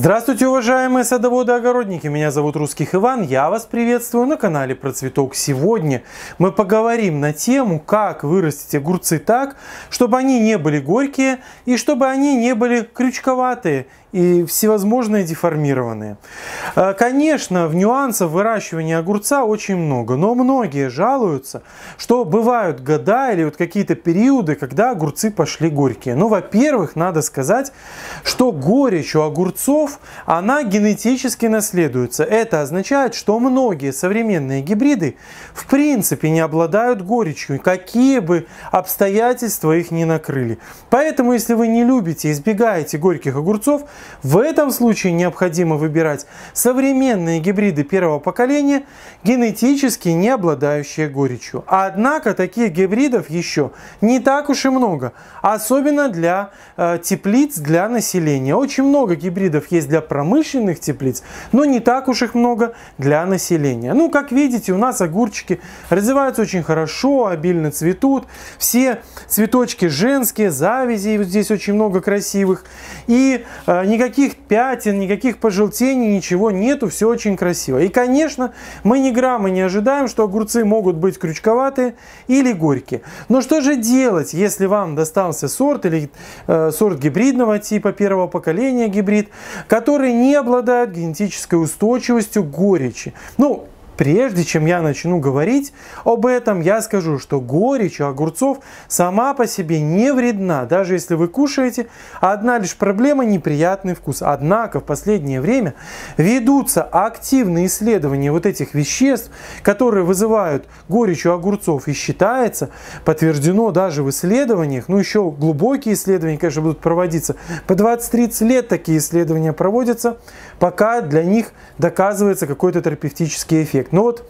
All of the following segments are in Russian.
Здравствуйте, уважаемые садоводы-огородники! Меня зовут Русских Иван, я вас приветствую на канале Про Цветок. Сегодня мы поговорим на тему, как вырастить огурцы так, чтобы они не были горькие и чтобы они не были крючковатые и всевозможные деформированные. Э, конечно, в нюансах выращивания огурца очень много, но многие жалуются, что бывают года или вот какие-то периоды, когда огурцы пошли горькие. Ну, во-первых, надо сказать, что горечь у огурцов, она генетически наследуется. Это означает, что многие современные гибриды в принципе не обладают горечью, какие бы обстоятельства их ни накрыли. Поэтому, если вы не любите, избегаете горьких огурцов, в этом случае необходимо выбирать современные гибриды первого поколения, генетически не обладающие горечью. Однако таких гибридов еще не так уж и много, особенно для э, теплиц для населения. Очень много гибридов есть для промышленных теплиц, но не так уж их много для населения. Ну, как видите, у нас огурчики развиваются очень хорошо, обильно цветут. Все цветочки женские, завязи, вот здесь очень много красивых. И э, никаких пятен, никаких пожелтений, ничего нету, все очень красиво. И, конечно, мы ни грамма не ожидаем, что огурцы могут быть крючковатые или горькие. Но что же делать, если вам достался сорт или э, сорт гибридного типа первого поколения гибрид, который не обладает генетической устойчивостью к горечи? Ну, Прежде чем я начну говорить об этом, я скажу, что горечь огурцов сама по себе не вредна, даже если вы кушаете. Одна лишь проблема – неприятный вкус. Однако в последнее время ведутся активные исследования вот этих веществ, которые вызывают горечь у огурцов. И считается, подтверждено даже в исследованиях, ну еще глубокие исследования, конечно, будут проводиться. По 20-30 лет такие исследования проводятся, пока для них доказывается какой-то терапевтический эффект. Но вот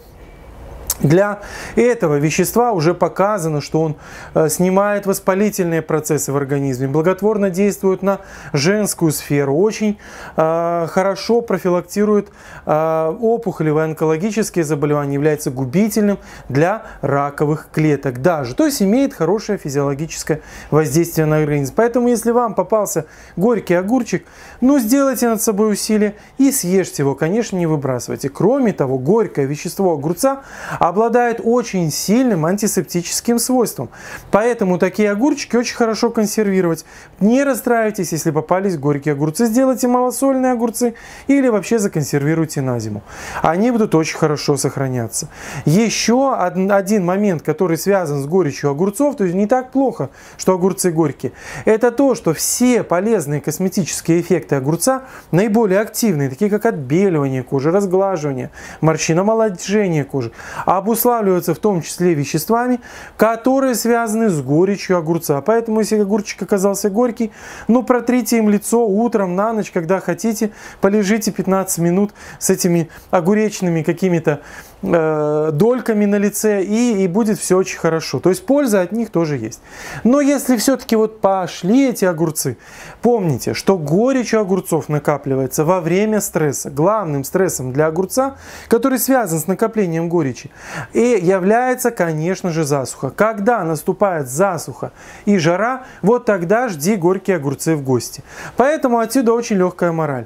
для этого вещества уже показано, что он э, снимает воспалительные процессы в организме, благотворно действует на женскую сферу, очень э, хорошо профилактирует э, опухолевые онкологические заболевания, является губительным для раковых клеток даже. То есть имеет хорошее физиологическое воздействие на организм. Поэтому если вам попался горький огурчик, ну сделайте над собой усилие и съешьте его, конечно, не выбрасывайте. Кроме того, горькое вещество огурца обладает очень сильным антисептическим свойством. Поэтому такие огурчики очень хорошо консервировать. Не расстраивайтесь, если попались горькие огурцы. Сделайте малосольные огурцы или вообще законсервируйте на зиму. Они будут очень хорошо сохраняться. Еще один момент, который связан с горечью огурцов, то есть не так плохо, что огурцы горькие. Это то, что все полезные косметические эффекты огурца наиболее активные, такие как отбеливание кожи, разглаживание, морщиномолодежение кожи, обуславливаются в том числе веществами, которые связаны с горечью огурца. Поэтому, если огурчик оказался горький, ну протрите им лицо утром, на ночь, когда хотите, полежите 15 минут с этими огуречными какими-то дольками на лице, и, и будет все очень хорошо. То есть польза от них тоже есть. Но если все-таки вот пошли эти огурцы, помните, что горечь у огурцов накапливается во время стресса. Главным стрессом для огурца, который связан с накоплением горечи, и является, конечно же, засуха. Когда наступает засуха и жара, вот тогда жди горькие огурцы в гости. Поэтому отсюда очень легкая мораль.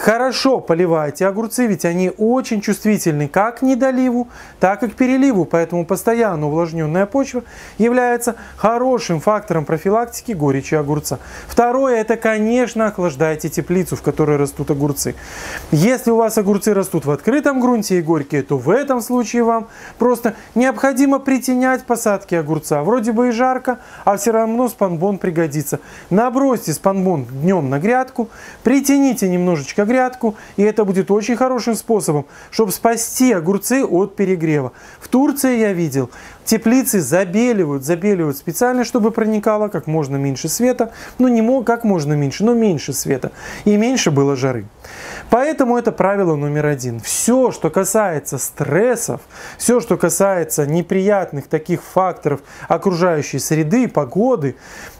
Хорошо поливайте огурцы, ведь они очень чувствительны как к недоливу, так и к переливу. Поэтому постоянно увлажненная почва является хорошим фактором профилактики горечи огурца. Второе, это, конечно, охлаждайте теплицу, в которой растут огурцы. Если у вас огурцы растут в открытом грунте и горькие, то в этом случае вам просто необходимо притенять посадки огурца. Вроде бы и жарко, а все равно спанбон пригодится. Набросьте спанбон днем на грядку, притяните немножечко грядку, и это будет очень хорошим способом, чтобы спасти огурцы от перегрева. В Турции я видел, теплицы забеливают, забеливают специально, чтобы проникало как можно меньше света, ну не как можно меньше, но меньше света, и меньше было жары. Поэтому это правило номер один. Все, что касается стрессов, все, что касается неприятных таких факторов окружающей среды, погоды,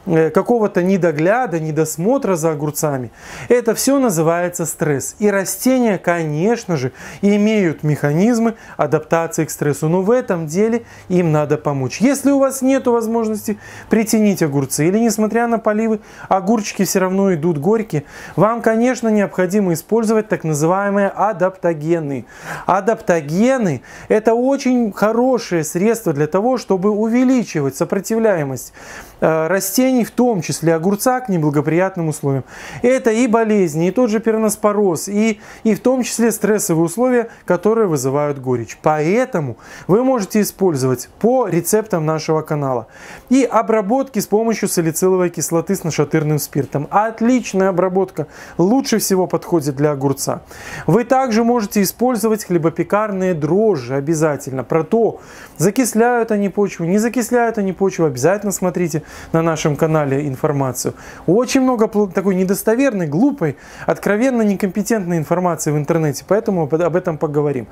э, какого-то недогляда, недосмотра за огурцами. Это все называется стресс. И растения, конечно же, имеют механизмы адаптации к стрессу. Но в этом деле им надо помочь. Если у вас нет возможности притянить огурцы, или несмотря на поливы, огурчики все равно идут горькие, вам, конечно, необходимо использовать так называемые адаптогены. Адаптогены – это очень хорошее средство для того, чтобы увеличивать сопротивляемость растений, в том числе огурца, к неблагоприятным условиям. Это и болезни, и тот же перноспороз, и, и в том числе стрессовые условия, которые вызывают горечь. Поэтому вы можете использовать по рецептам нашего канала и обработки с помощью салициловой кислоты с нашатырным спиртом. Отличная обработка, лучше всего подходит для огурца. Вы также можете использовать хлебопекарные дрожжи обязательно. Про то, закисляют они почву, не закисляют они почву, обязательно смотрите на нашем канале информацию. Очень много такой недостоверной, глупой, откровенно некомпетентной информации в интернете, поэтому об этом поговорим.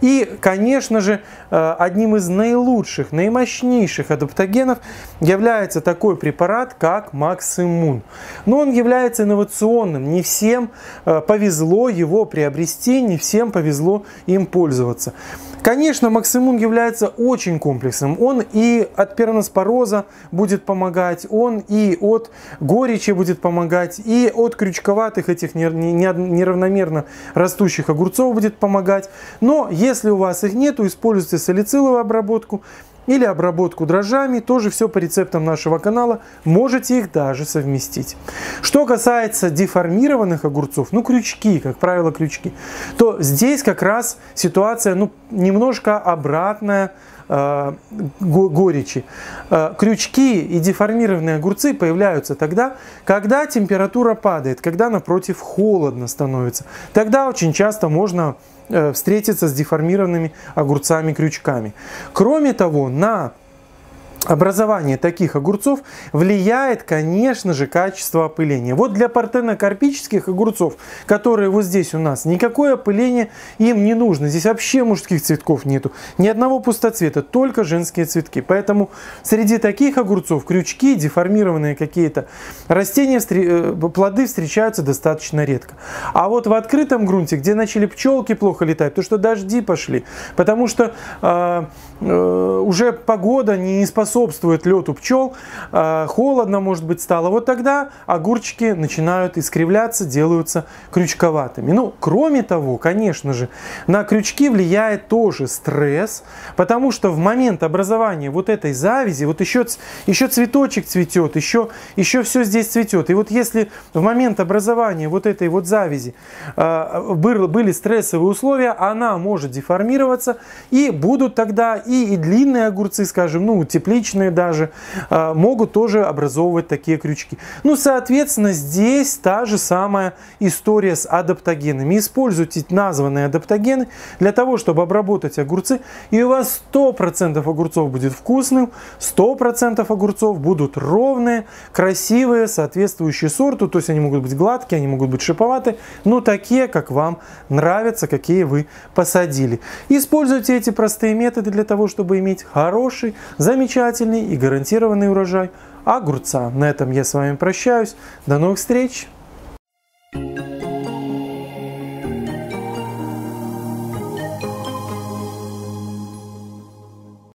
И, конечно же, э, одним из наилучших, наимощнейших адаптогенов является такой препарат, как Максимун. Но он является инновационным. Не всем э, повезло его приобрести, не всем повезло им пользоваться. Конечно, Максимун является очень комплексным. Он и от перноспороза будет помогать, он и от горечи будет помогать, и от крючковатых этих неравномерно растущих огурцов будет помогать. Но если у вас их нету, используйте салициловую обработку или обработку дрожжами, тоже все по рецептам нашего канала, можете их даже совместить. Что касается деформированных огурцов, ну крючки, как правило крючки, то здесь как раз ситуация ну, немножко обратная горечи. Э, крючки и деформированные огурцы появляются тогда, когда температура падает, когда напротив холодно становится. Тогда очень часто можно Э, встретиться с деформированными огурцами-крючками. Кроме того, на образование таких огурцов влияет, конечно же, качество опыления. Вот для партенокарпических огурцов, которые вот здесь у нас, никакое опыление им не нужно. Здесь вообще мужских цветков нету. Ни одного пустоцвета, только женские цветки. Поэтому среди таких огурцов крючки, деформированные какие-то растения, э, плоды встречаются достаточно редко. А вот в открытом грунте, где начали пчелки плохо летать, то что дожди пошли, потому что э, э, уже погода не способна способствует лету пчел, а, холодно, может быть, стало, вот тогда огурчики начинают искривляться, делаются крючковатыми. Ну, кроме того, конечно же, на крючки влияет тоже стресс, потому что в момент образования вот этой завязи, вот еще, еще цветочек цветет, еще, еще все здесь цветет. И вот если в момент образования вот этой вот завязи э, были стрессовые условия, она может деформироваться, и будут тогда и, и длинные огурцы, скажем, ну, тепличные, различные даже, а, могут тоже образовывать такие крючки. Ну, соответственно, здесь та же самая история с адаптогенами. Используйте названные адаптогены для того, чтобы обработать огурцы, и у вас 100% огурцов будет вкусным, 100% огурцов будут ровные, красивые, соответствующие сорту, то есть они могут быть гладкие, они могут быть шиповатые, но такие, как вам нравятся, какие вы посадили. Используйте эти простые методы для того, чтобы иметь хороший, замечательный, замечательный и гарантированный урожай огурца. На этом я с вами прощаюсь. До новых встреч!